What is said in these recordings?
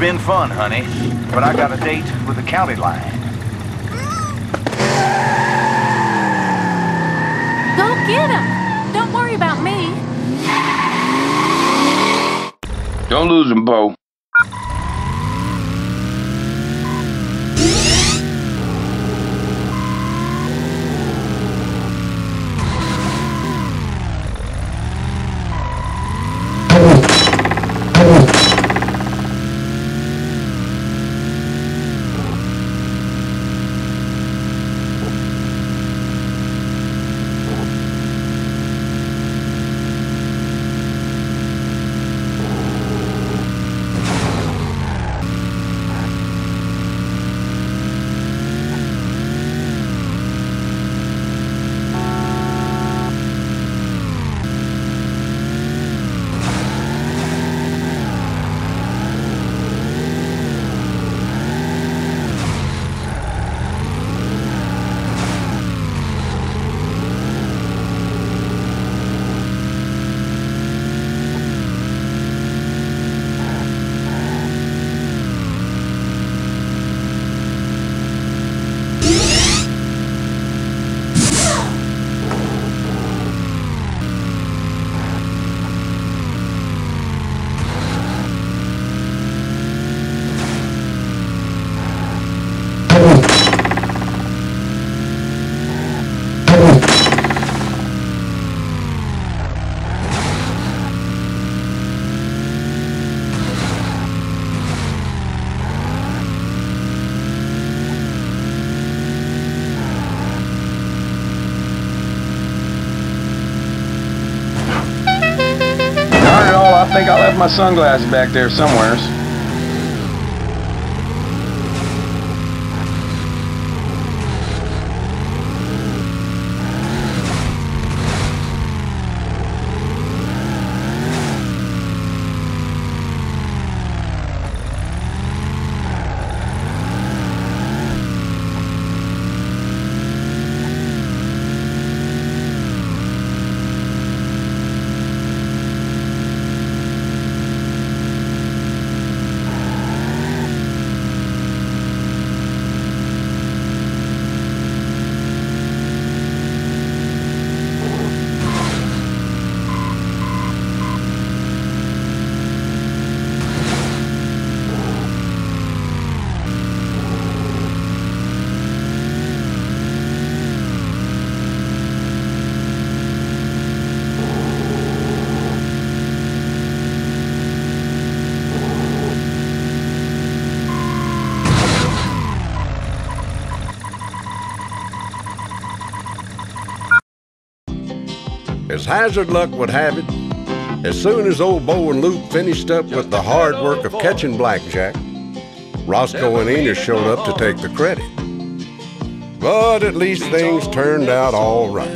been fun, honey, but I got a date with the county line. Go get him! Don't worry about me. Don't lose him, Bo. Not at all. I think I left my sunglasses back there somewheres. As hazard luck would have it, as soon as old Bo and Luke finished up with the hard work of catching Blackjack, Roscoe and Enos showed up to take the credit. But at least things turned out all right.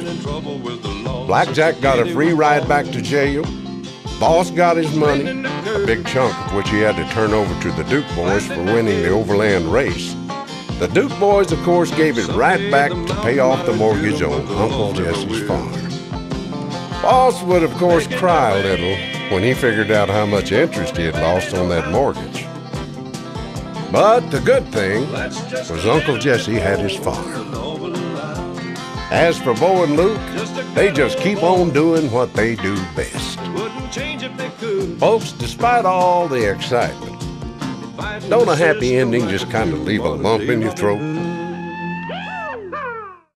Blackjack got a free ride back to jail. Boss got his money, a big chunk of which he had to turn over to the Duke boys for winning the overland race. The Duke boys, of course, gave it right back to pay off the mortgage on Uncle Jesse's farm. Boss would, of course, cry a little when he figured out how much interest he had lost on that mortgage. But the good thing was Uncle Jesse had his farm. As for Bo and Luke, they just keep on doing what they do best. Folks, despite all the excitement, don't a happy ending just kind of leave a lump in your throat?